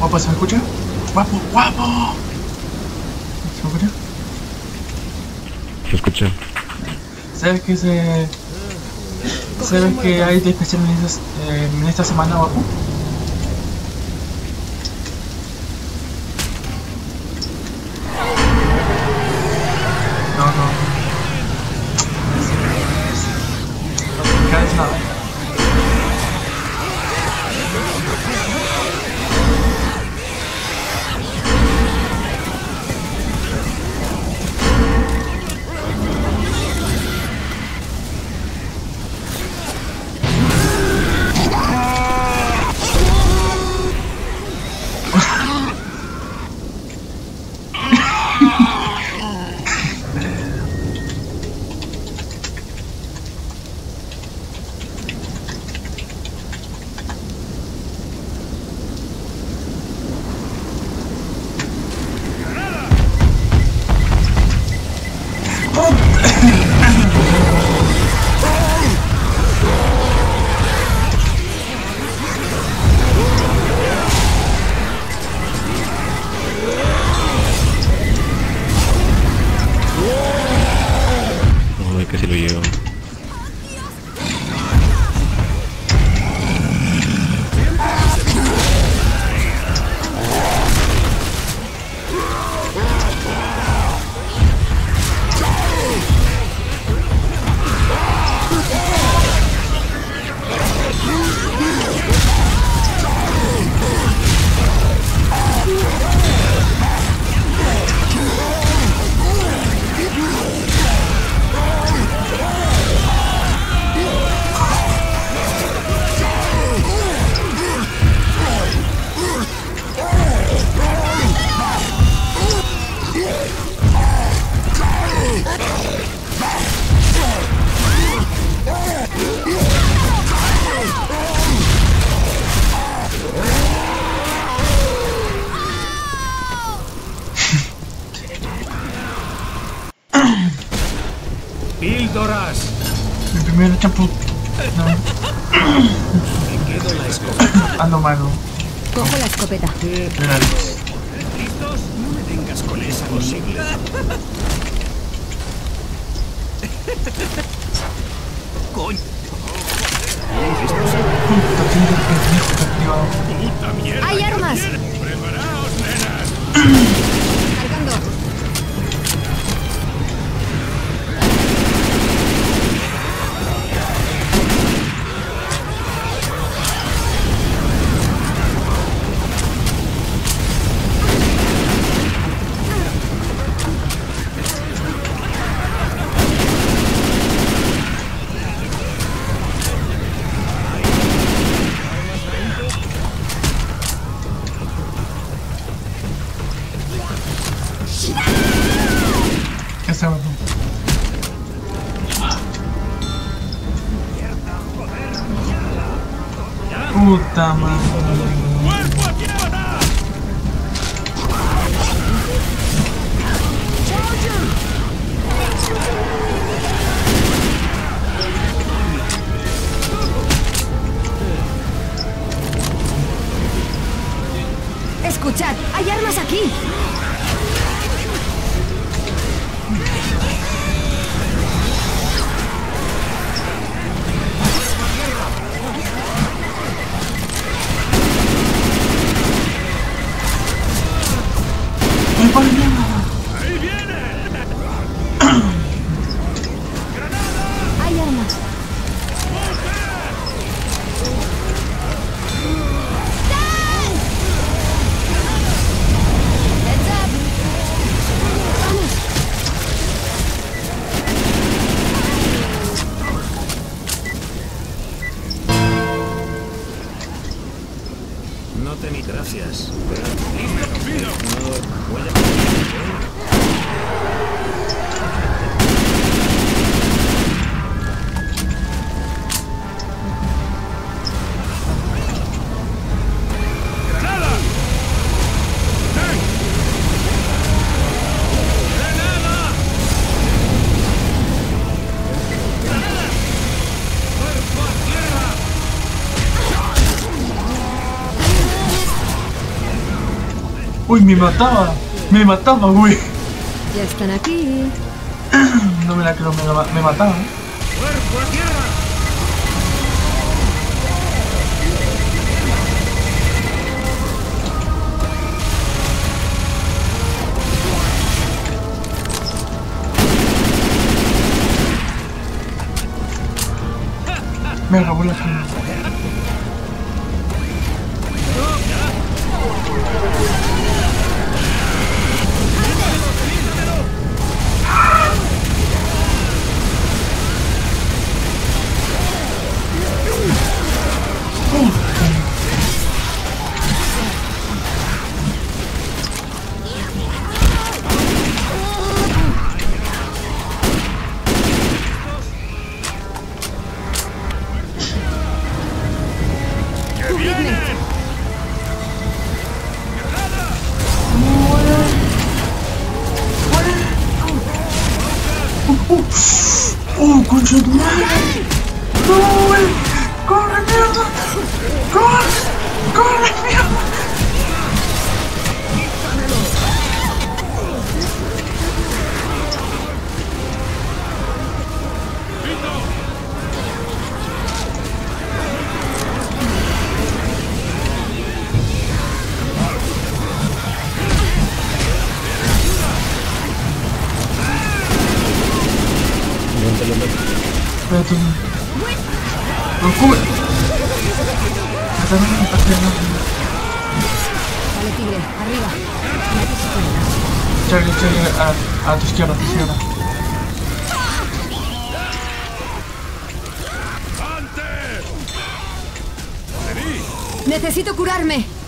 Guapo, ¿se me escucha? Guapo, guapo. ¿Se me escucha? Se escucha. ¿Sabes que se... ¿Sabes que hay de especial en esta, eh, en esta semana, guapo? Me quedo la escopeta. ando. Cojo la escopeta. De la luz. ¿Listos? No me vengas con esa posible. Coño. ¡Hay armas! Preparaos, nenas. Hay armas aquí. Uy, me mataba. Me mataba, güey. Ya están aquí. No me la creo, me, la- me mataba. ¡Cuerpo a tierra! Me acabó la cama. ¡No, güey! ¡Corre, mierda! ¡Corre! ¡Corre, mierda! ¡No, cubre! Mátame, Vale, tigre, arriba. Charlie, Charlie, a, a tu izquierda, a tu izquierda. Necesito curarme.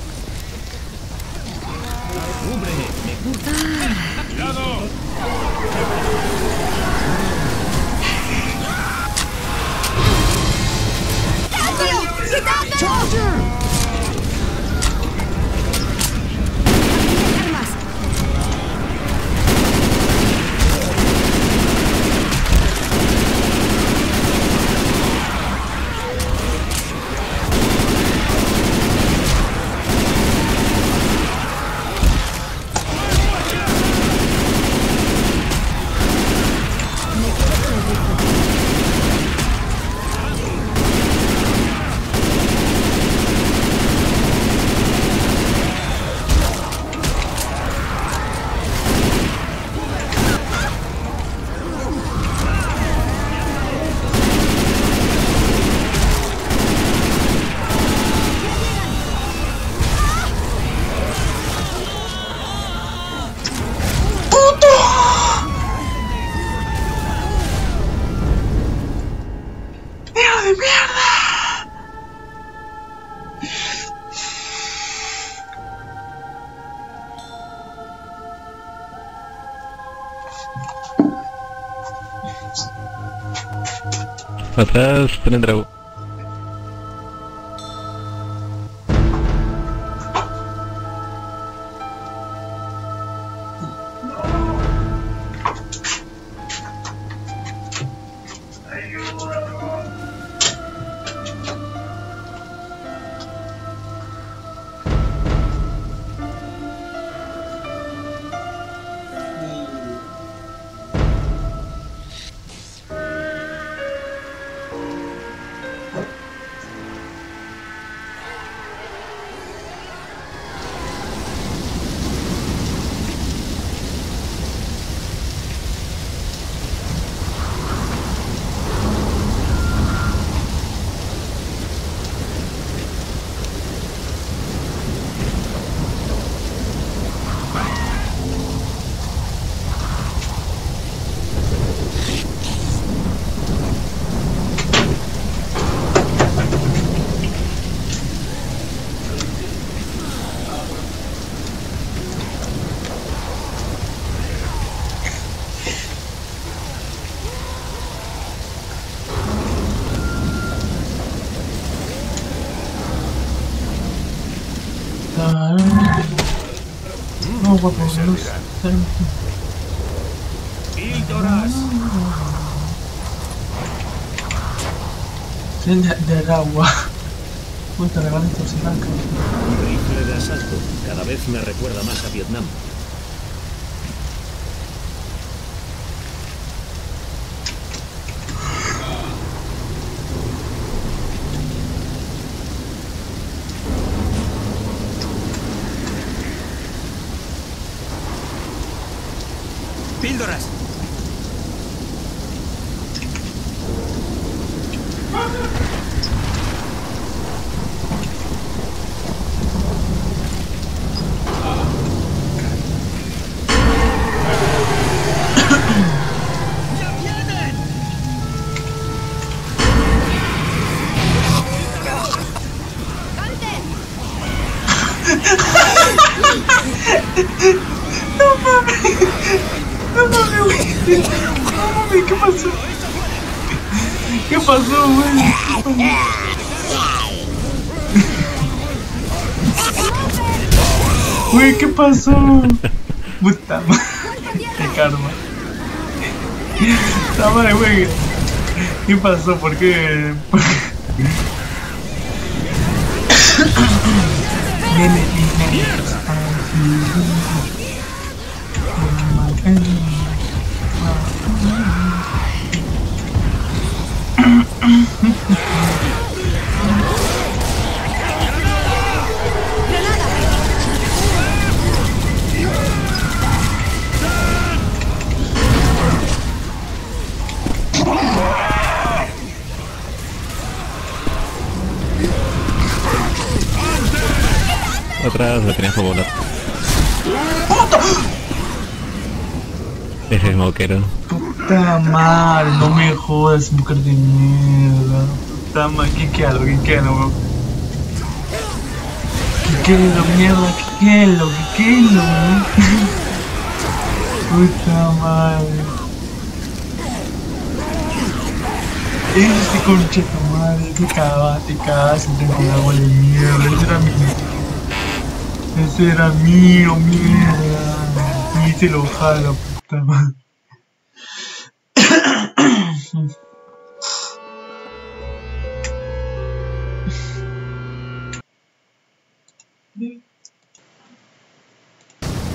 Spinning the. Luz. ¡Hildoras! De, del agua. Puta, le van a. Rifle de asalto cada vez me recuerda más a Vietnam. Pasó? Puta. Qué karma. Puta madre, güey. ¿Qué pasó? ¿Por qué? Volar. Ese moquero. Puta madre, no me jodas, mujer de mierda. Puta madre, ¿qué quiero? ¿Qué quiero, bro? ¿Qué quiero, mierda? ¿Qué quiero? ¿Qué quiero? Puta madre. Este concha tu madre, te cagas, te te agua de mierda. Era mi. Ese era mío, mierda. Y se lo jala, puta madre.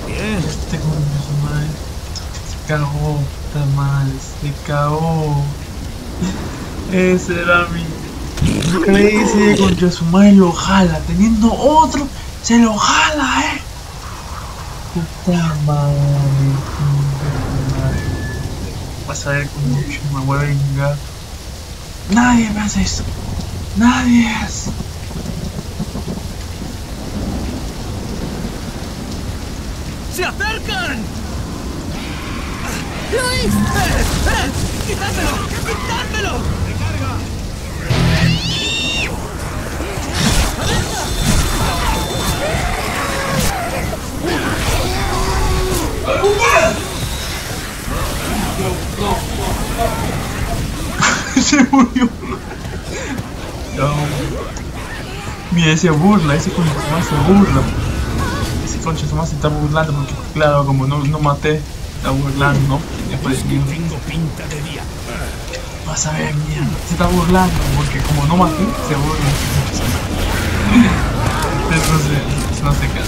Este concha su madre. Se cagó, puta madre, se cagó. Ese era mi. Crazy contra su madre lo jala, teniendo otro, se lo jala, eh. Puta madre, puta madre. Vas a ver cómo mucho me voy a vengar. Nadie me hace esto. Nadie es. ¡Se acercan! ¡Luis! ¡Eh! ¡Eh! ¡Quitádmelo! ¡Quitádmelo! se murió. No. Mira, se burla, ese concha madre se burla. Ese concha madre se está burlando porque, claro, como no, no maté, está burlando, ¿no? Pues, Que tengo pinta de día. vas a ver, mierda, se está burlando porque como no maté, se burla. Entonces, no sé qué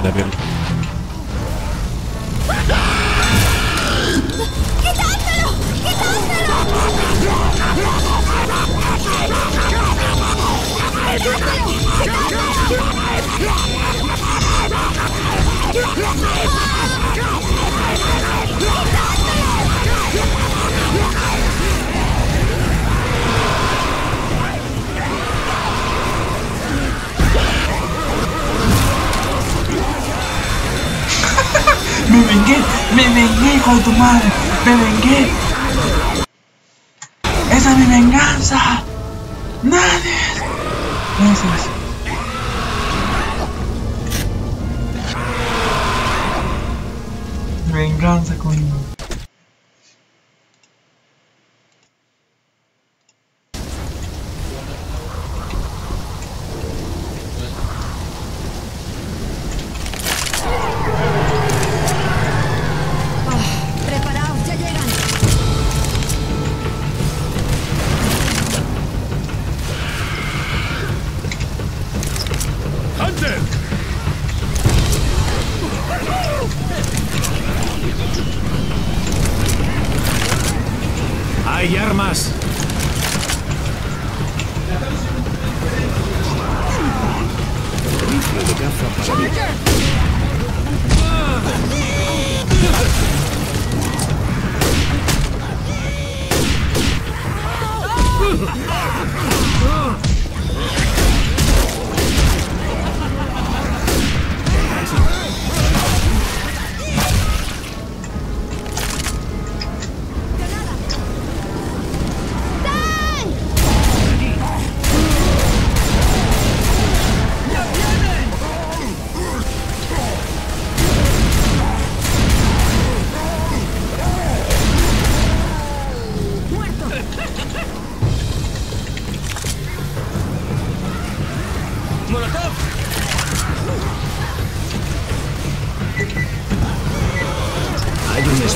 подобрали. Yeah! Me vengué, me vengué, hijo de tu madre, me vengué. Esa es mi venganza. Nadie. Gracias. Venganza con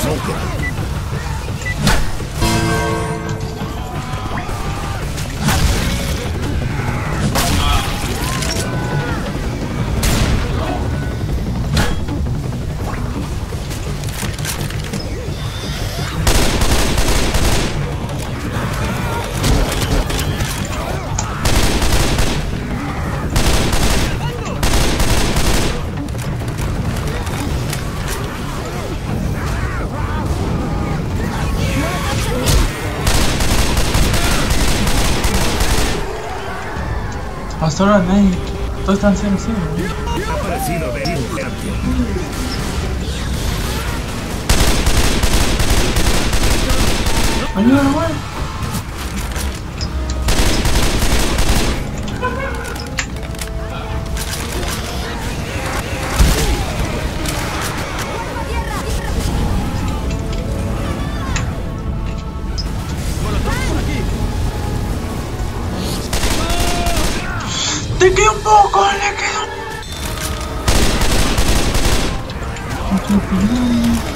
Hay ahora nadie. Todos están 0 0. Ha parecido un cambio. Ayúdalo, güey. Một 意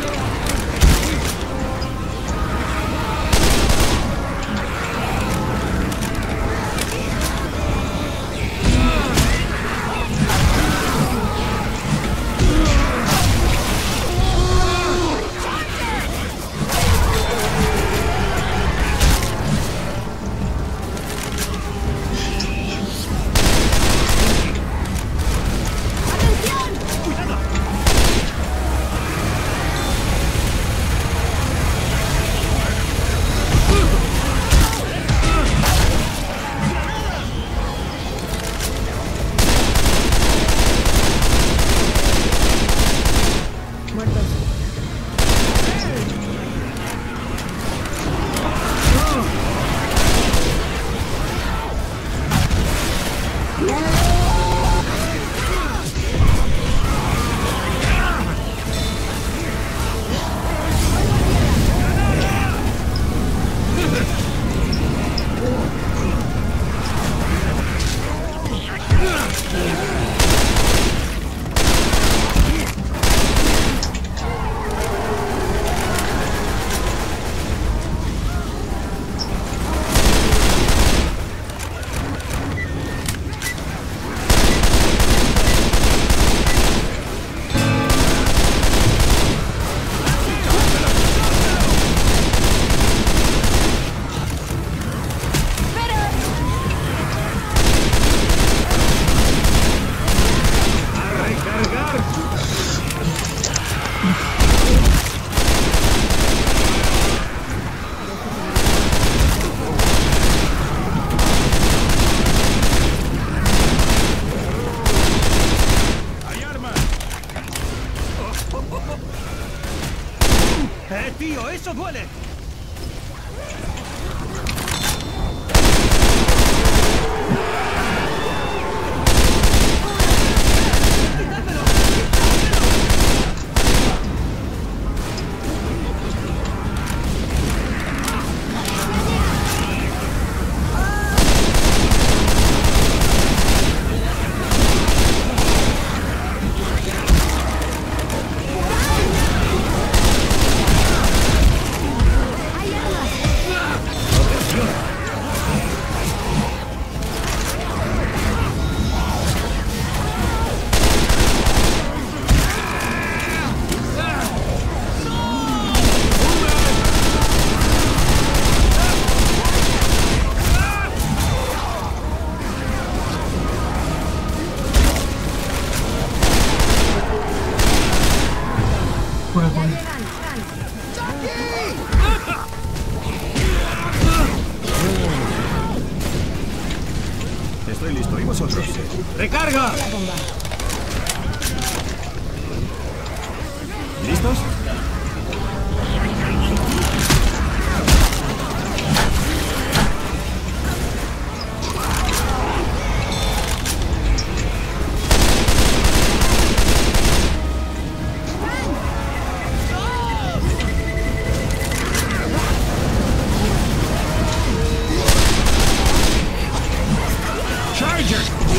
¡Eh,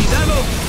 devil!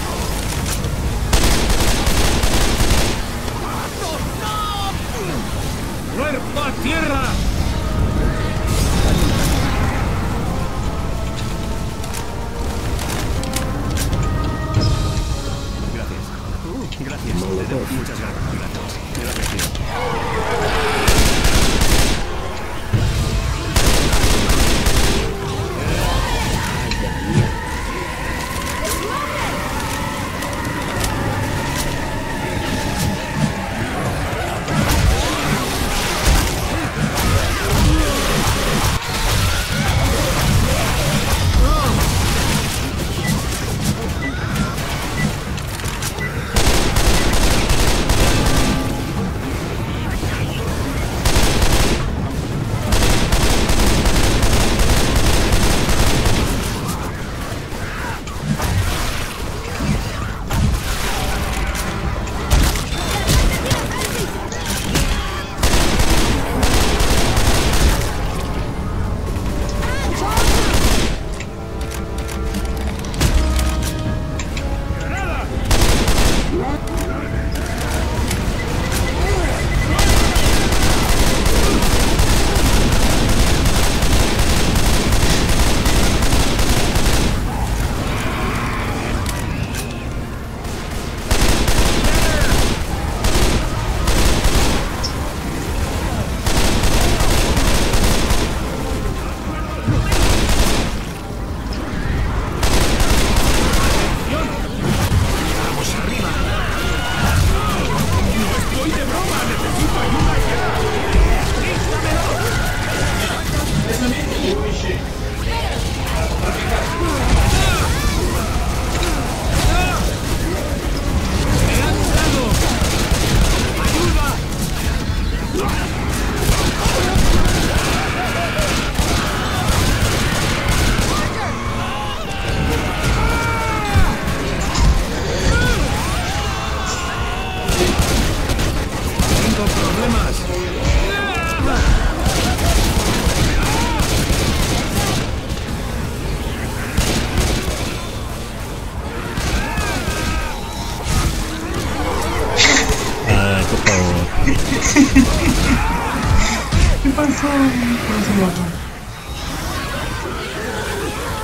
Pasó? ¿Qué pasó, loco?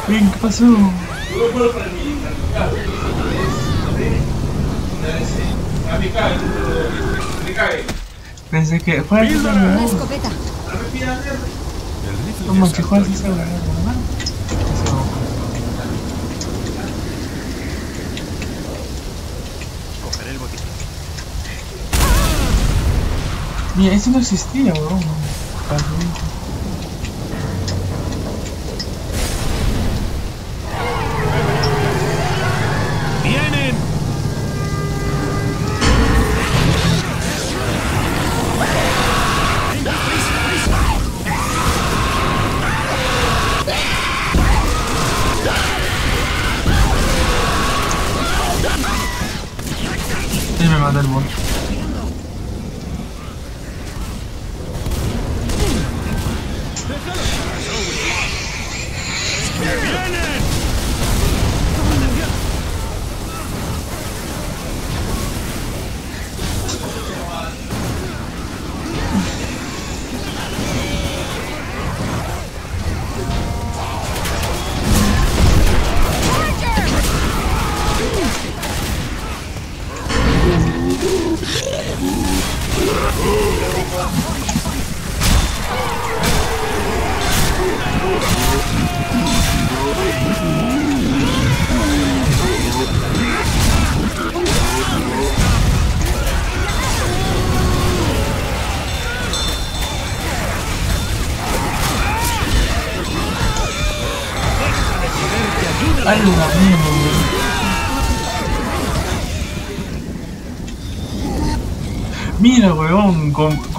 Bien, ¿qué pasó? Pensé que fue el Una escopeta. Esa weá, ¿verdad? Cogeré el botiquín. Mira, eso no existía, weón. Casualmente. ¡Vienen!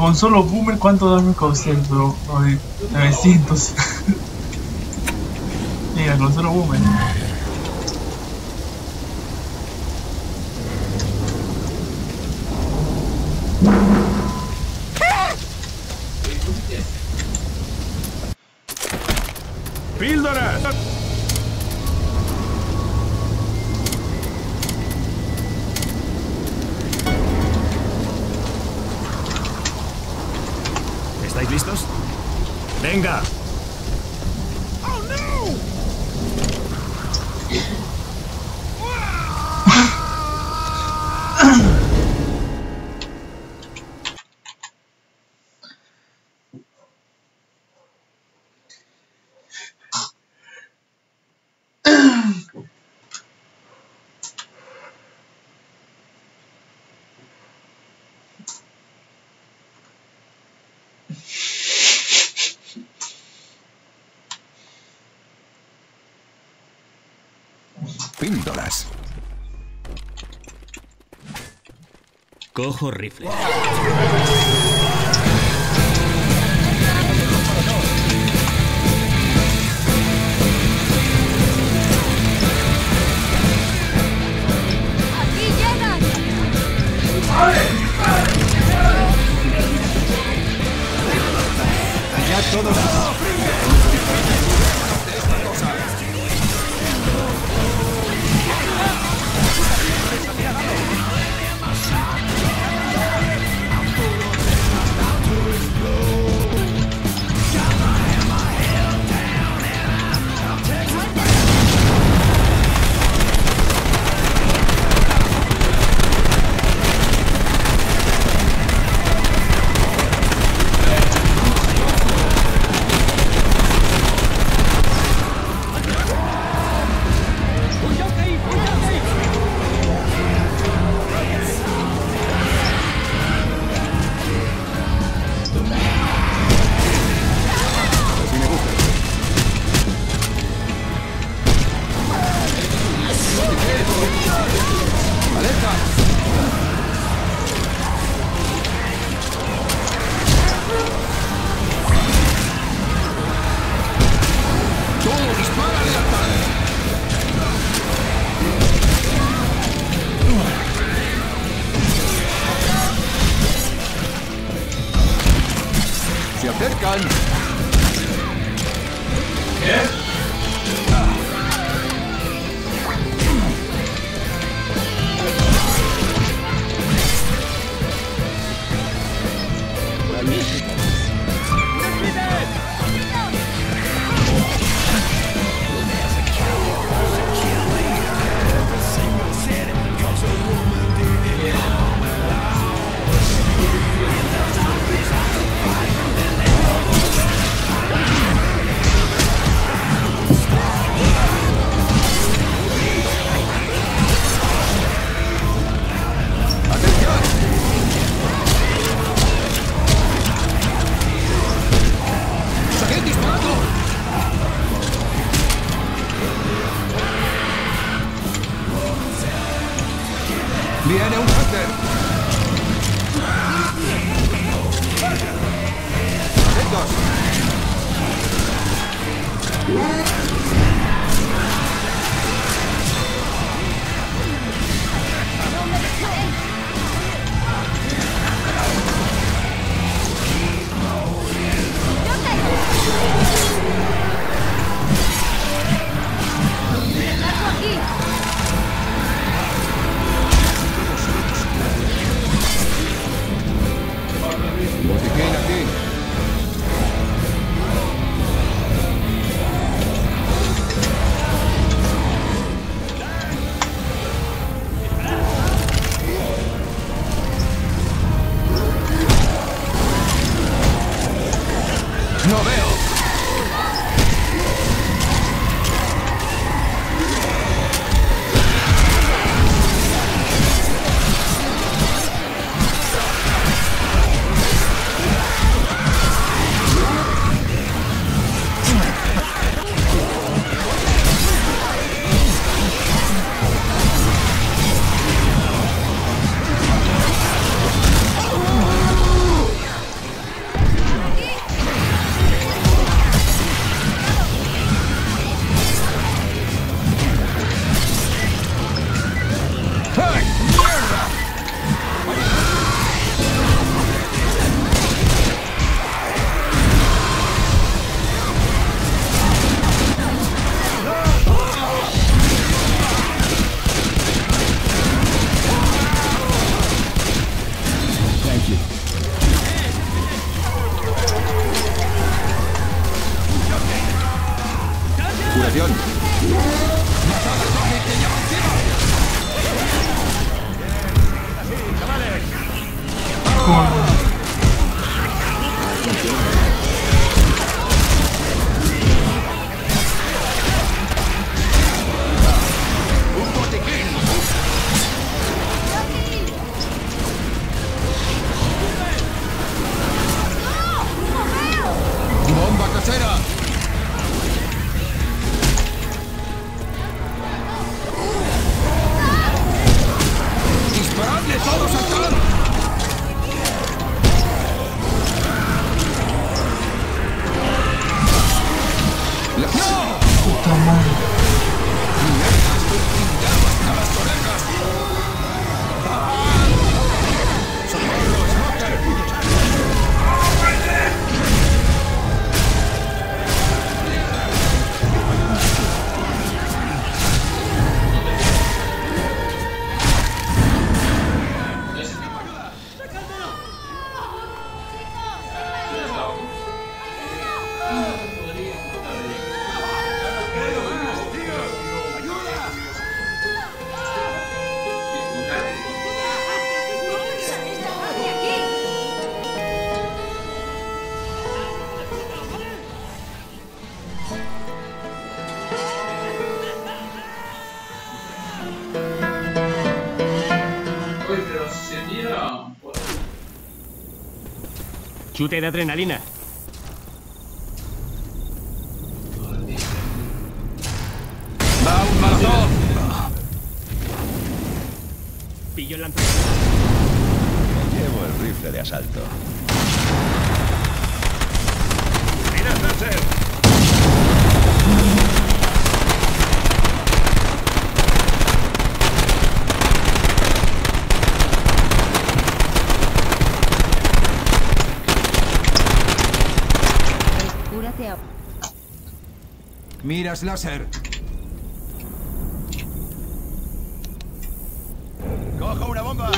Con, solo boomer, ¿cuánto daño causé, bro? Ay, 900. Mira, con solo boomer. ¡Píldora! ¡Venga! Píldoras. Cojo rifle. Ya todos. Chute de adrenalina. ¡Miras láser! ¡Cojo una bomba!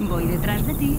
Voy detrás de ti.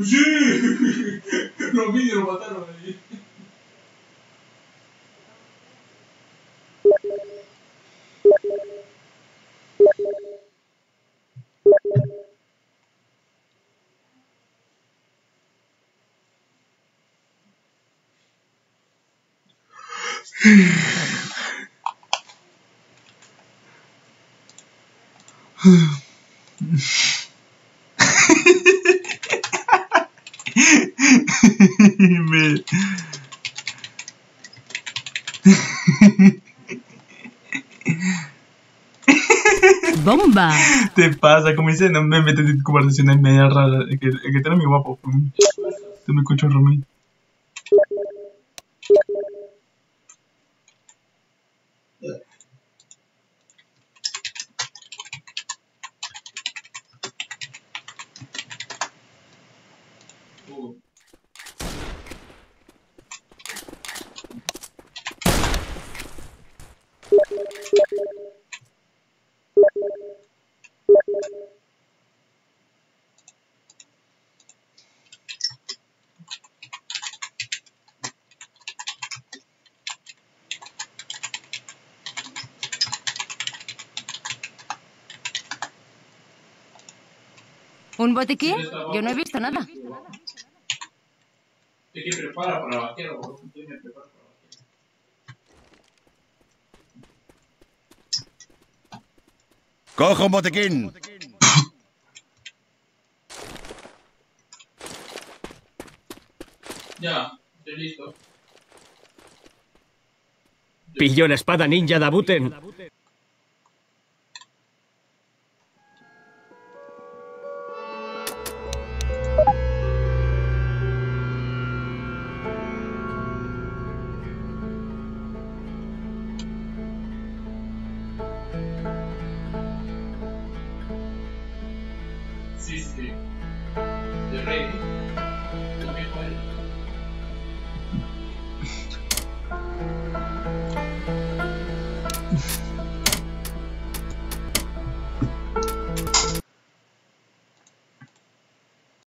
¡Uy! ¡Sí! Los vídeos lo mataron ahí. ¡Bomba! te pasa? Como dice, no me metes en conversaciones media raras. Es que, es que eres mi guapo. Tú me escuchas, Rumi. ¿Un botiquín? Yo no he visto nada. Que prepara para. ¡Cojo un botiquín! Ya, estoy listo. Pillo la espada ninja de Abuten.